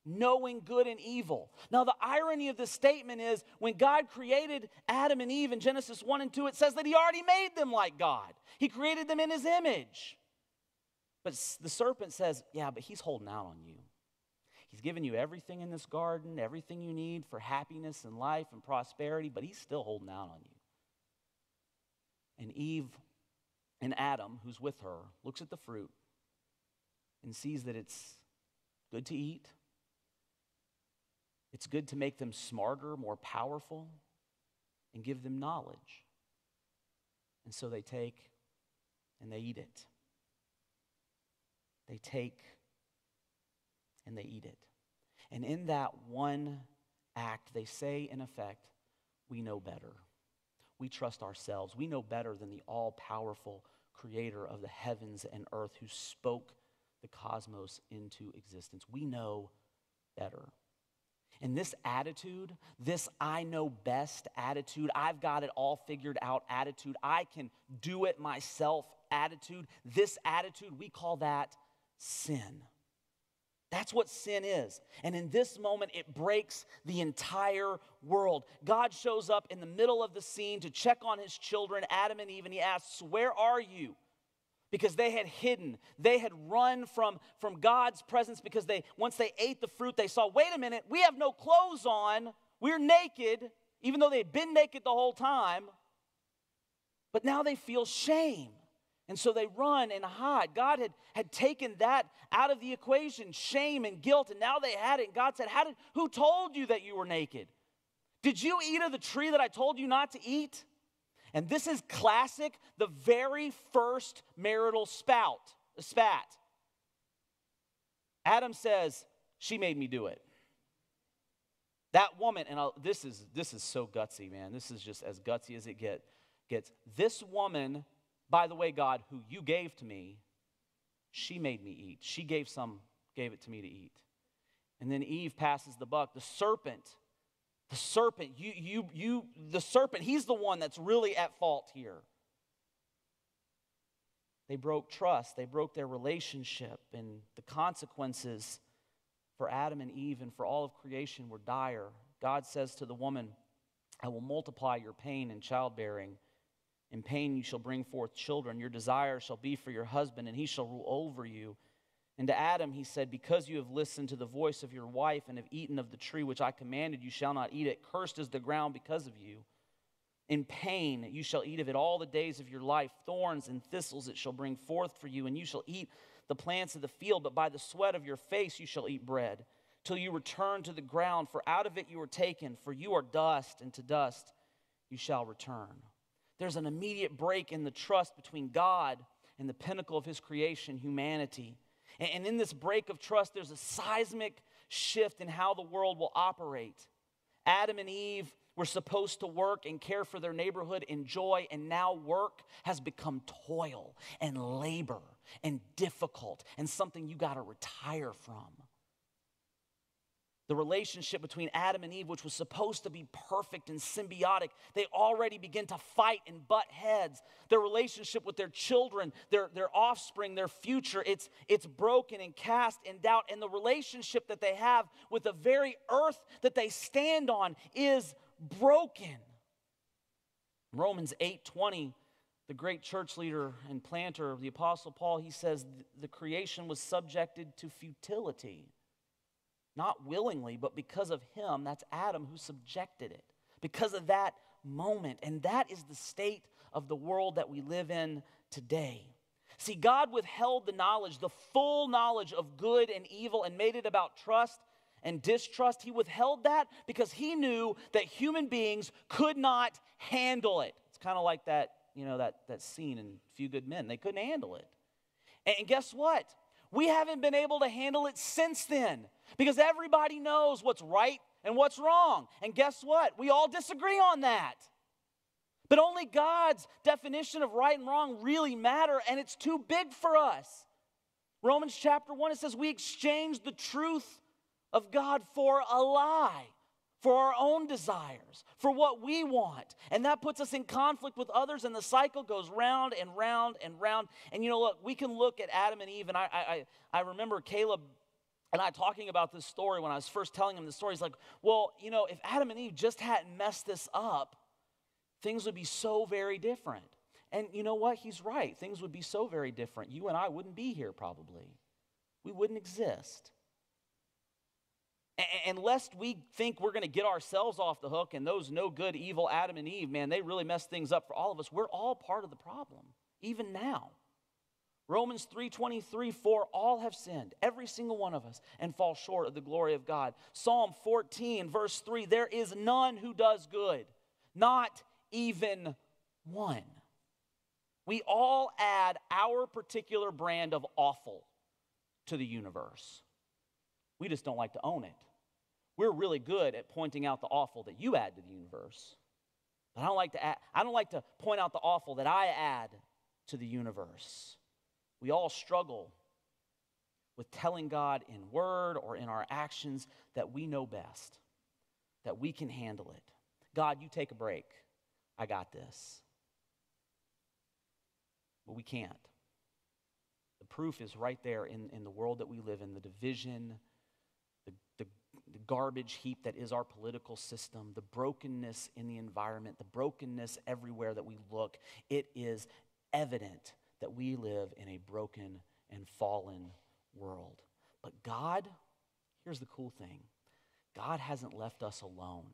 knowing good and evil. Now, the irony of this statement is when God created Adam and Eve in Genesis 1 and 2, it says that He already made them like God, He created them in His image. But the serpent says, Yeah, but He's holding out on you. He's given you everything in this garden, everything you need for happiness and life and prosperity, but He's still holding out on you. And Eve and Adam, who's with her, looks at the fruit and sees that it's good to eat, it's good to make them smarter, more powerful, and give them knowledge. And so they take and they eat it. They take and they eat it. And in that one act, they say, in effect, we know better. We trust ourselves. We know better than the all powerful creator of the heavens and earth who spoke the cosmos into existence. We know better. And this attitude, this I know best attitude, I've got it all figured out attitude, I can do it myself attitude, this attitude, we call that sin. That's what sin is. And in this moment, it breaks the entire world. God shows up in the middle of the scene to check on his children, Adam and Eve, and he asks, Where are you? Because they had hidden. They had run from, from God's presence because they once they ate the fruit, they saw, wait a minute, we have no clothes on. We're naked, even though they'd been naked the whole time. But now they feel shame. And so they run and hide. God had, had taken that out of the equation, shame and guilt, and now they had it. And God said, How did who told you that you were naked? Did you eat of the tree that I told you not to eat? And this is classic, the very first marital spout, spat. Adam says, She made me do it. That woman, and I'll, this is this is so gutsy, man. This is just as gutsy as it get, gets. This woman by the way, God, who you gave to me, she made me eat. She gave some, gave it to me to eat. And then Eve passes the buck. The serpent, the serpent, you, you, you, the serpent, he's the one that's really at fault here. They broke trust, they broke their relationship, and the consequences for Adam and Eve and for all of creation were dire. God says to the woman, I will multiply your pain in childbearing. In pain you shall bring forth children. Your desire shall be for your husband, and he shall rule over you. And to Adam he said, Because you have listened to the voice of your wife and have eaten of the tree which I commanded, you shall not eat it. Cursed is the ground because of you. In pain you shall eat of it all the days of your life. Thorns and thistles it shall bring forth for you, and you shall eat the plants of the field. But by the sweat of your face you shall eat bread, till you return to the ground. For out of it you were taken, for you are dust, and to dust you shall return there's an immediate break in the trust between God and the pinnacle of his creation, humanity. And in this break of trust, there's a seismic shift in how the world will operate. Adam and Eve were supposed to work and care for their neighborhood, enjoy, and now work has become toil and labor and difficult and something you got to retire from. The relationship between Adam and Eve, which was supposed to be perfect and symbiotic, they already begin to fight and butt heads. Their relationship with their children, their, their offspring, their future, it's, it's broken and cast in doubt. And the relationship that they have with the very earth that they stand on is broken. Romans 8:20, the great church leader and planter, the Apostle Paul, he says the creation was subjected to futility not willingly, but because of him. That's Adam who subjected it. Because of that moment. And that is the state of the world that we live in today. See, God withheld the knowledge, the full knowledge of good and evil, and made it about trust and distrust. He withheld that because he knew that human beings could not handle it. It's kind of like that, you know, that, that scene in Few Good Men. They couldn't handle it. And guess what? We haven't been able to handle it since then because everybody knows what's right and what's wrong. And guess what? We all disagree on that. But only God's definition of right and wrong really matter, and it's too big for us. Romans chapter 1, it says, We exchange the truth of God for a lie, for our own desires, for what we want. And that puts us in conflict with others, and the cycle goes round and round and round. And you know, look, we can look at Adam and Eve, and I, I, I remember Caleb and I talking about this story when I was first telling him the story. He's like, well, you know, if Adam and Eve just hadn't messed this up, things would be so very different. And you know what? He's right. Things would be so very different. You and I wouldn't be here probably, we wouldn't exist. And lest we think we're going to get ourselves off the hook and those no good, evil Adam and Eve, man, they really messed things up for all of us. We're all part of the problem, even now. Romans 3:23 for all have sinned every single one of us and fall short of the glory of God. Psalm 14 verse 3 there is none who does good not even one. We all add our particular brand of awful to the universe. We just don't like to own it. We're really good at pointing out the awful that you add to the universe. But I don't like to add, I don't like to point out the awful that I add to the universe. We all struggle with telling God in word or in our actions that we know best, that we can handle it. God, you take a break. I got this. But we can't. The proof is right there in, in the world that we live in the division, the, garbage heap that is our political system, the brokenness in the environment, the brokenness everywhere that we look. It is evident that we live in a broken and fallen world. But God, here's the cool thing God hasn't left us alone.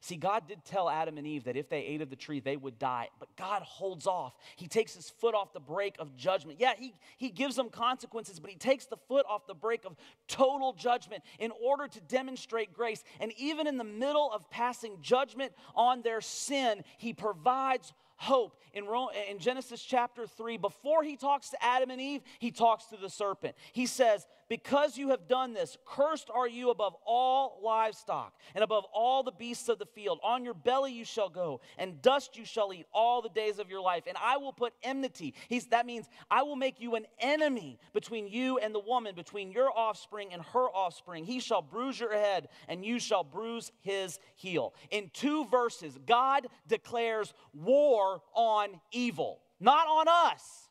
See, God did tell Adam and Eve that if they ate of the tree, they would die. But God holds off. He takes his foot off the brake of judgment. Yeah, he, he gives them consequences, but he takes the foot off the brake of total judgment in order to demonstrate grace. And even in the middle of passing judgment on their sin, he provides hope. In, in Genesis chapter 3, before he talks to Adam and Eve, he talks to the serpent. He says, Because you have done this, cursed are you above all livestock and above all the beasts of the field. On your belly you shall go, and dust you shall eat all the days of your life. And I will put enmity. He's, that means I will make you an enemy between you and the woman, between your offspring and her offspring. He shall bruise your head, and you shall bruise his heel. In two verses, God declares war war on evil, not on us,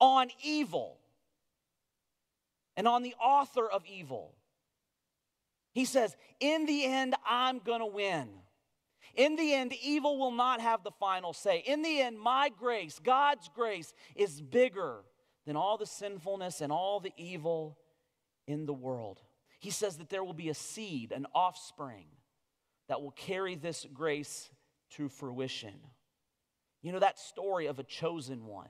on evil, and on the author of evil. He says, In the end, I'm going to win. In the end, evil will not have the final say. In the end, my grace, God's grace, is bigger than all the sinfulness and all the evil in the world. He says that there will be a seed, an offspring, that will carry this grace to fruition. You know, that story of a chosen one.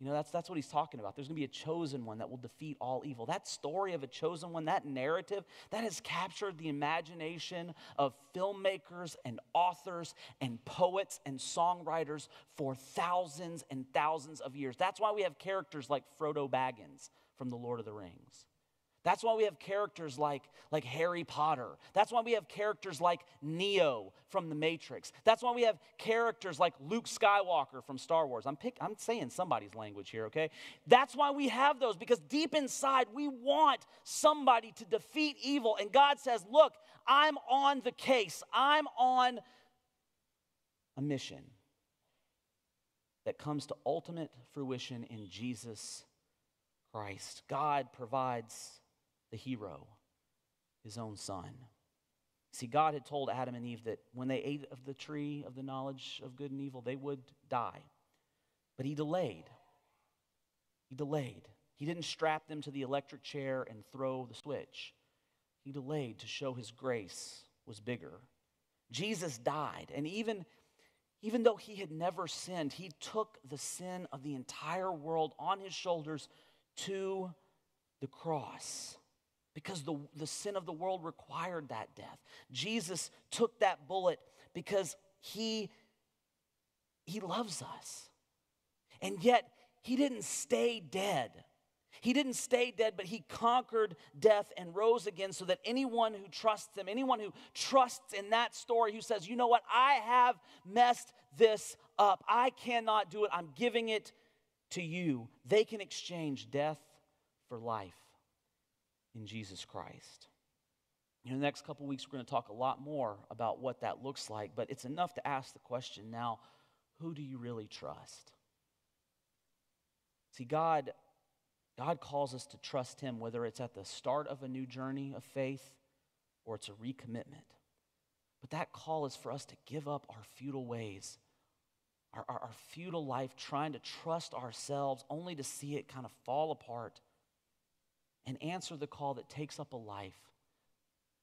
You know, that's, that's what he's talking about. There's going to be a chosen one that will defeat all evil. That story of a chosen one, that narrative, that has captured the imagination of filmmakers and authors and poets and songwriters for thousands and thousands of years. That's why we have characters like Frodo Baggins from The Lord of the Rings. That's why we have characters like, like Harry Potter. That's why we have characters like Neo from The Matrix. That's why we have characters like Luke Skywalker from Star Wars. I'm, pick, I'm saying somebody's language here, okay? That's why we have those, because deep inside we want somebody to defeat evil. And God says, Look, I'm on the case, I'm on a mission that comes to ultimate fruition in Jesus Christ. God provides the hero, his own son. See, God had told Adam and Eve that when they ate of the tree of the knowledge of good and evil, they would die. But he delayed. He delayed. He didn't strap them to the electric chair and throw the switch. He delayed to show his grace was bigger. Jesus died, and even, even though he had never sinned, he took the sin of the entire world on his shoulders to the cross because the, the sin of the world required that death. Jesus took that bullet because he, he loves us. And yet, he didn't stay dead. He didn't stay dead, but he conquered death and rose again so that anyone who trusts him, anyone who trusts in that story, who says, you know what, I have messed this up, I cannot do it, I'm giving it to you, they can exchange death for life in Jesus Christ. In the next couple weeks, we're going to talk a lot more about what that looks like, but it's enough to ask the question now who do you really trust? See, God, God calls us to trust Him, whether it's at the start of a new journey of faith or it's a recommitment. But that call is for us to give up our futile ways, our, our, our futile life, trying to trust ourselves only to see it kind of fall apart and answer the call that takes up a life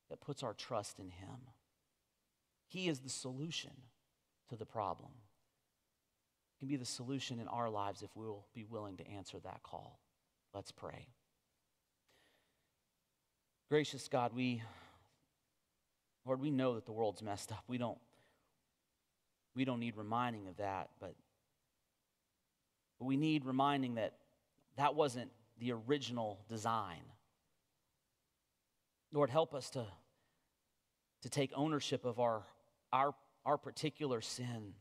that puts our trust in Him. He is the solution to the problem. Can be the solution in our lives if we will be willing to answer that call. Let's pray. Gracious God, we, Lord, we know that the world's messed up. We don't, we don't need reminding of that, but, but we need reminding that that wasn't the original design. Lord, help us to, to take ownership of our, our our particular sin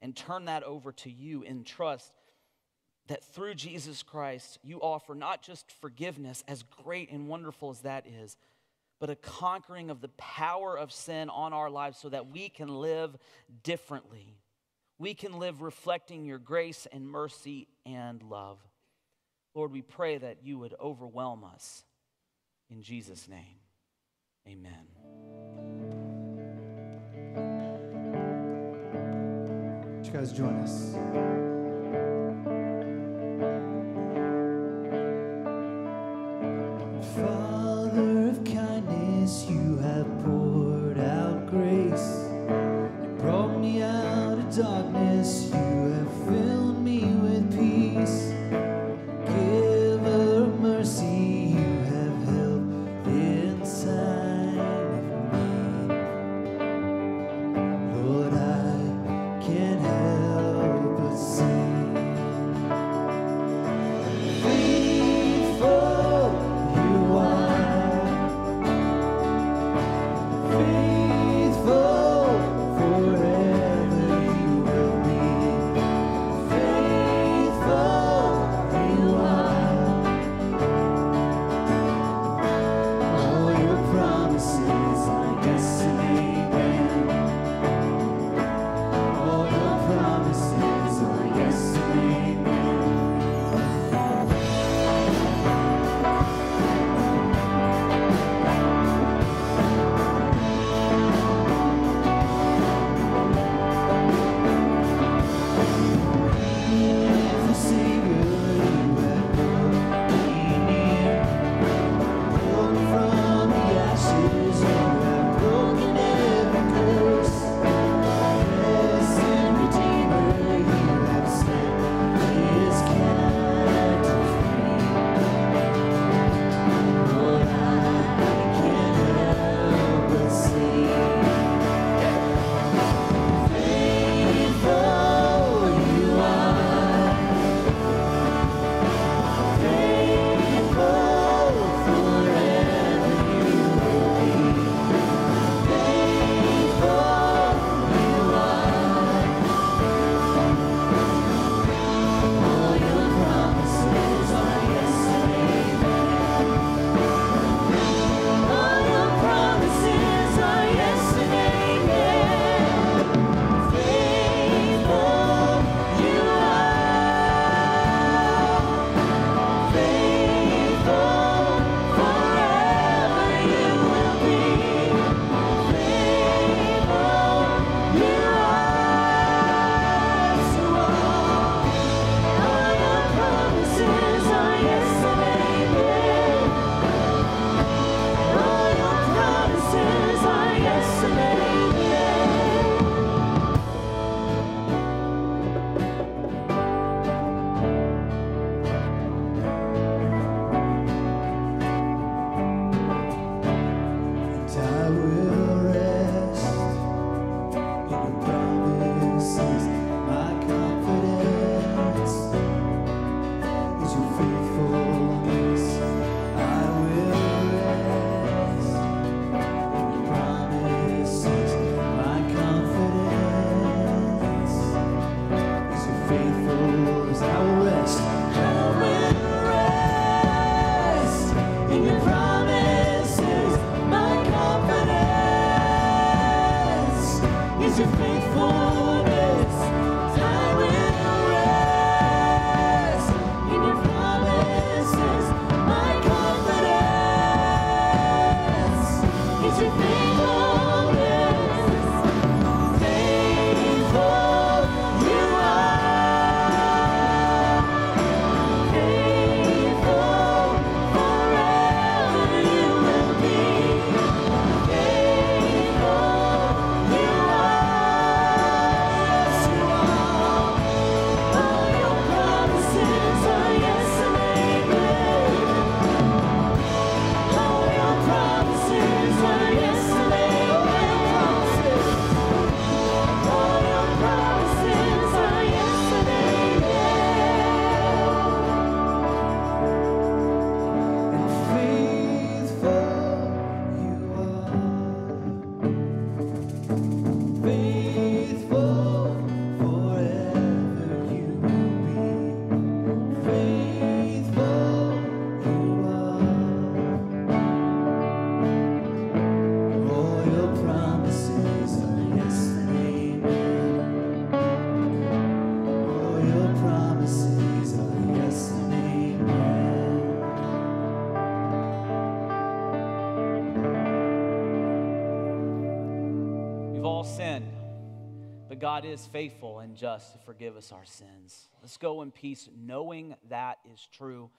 and turn that over to you in trust that through Jesus Christ, you offer not just forgiveness, as great and wonderful as that is, but a conquering of the power of sin on our lives so that we can live differently. We can live reflecting your grace and mercy and love. Lord, we pray that you would overwhelm us. In Jesus' name, amen.
You guys join us?
God is faithful and just to forgive us our sins. Let's go in peace, knowing that is true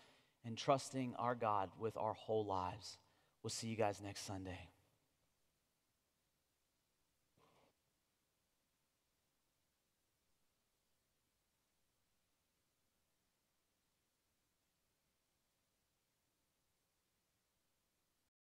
and trusting our God with our whole lives. We'll see you guys next Sunday.